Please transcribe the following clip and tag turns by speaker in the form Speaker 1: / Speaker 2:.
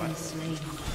Speaker 1: been slain.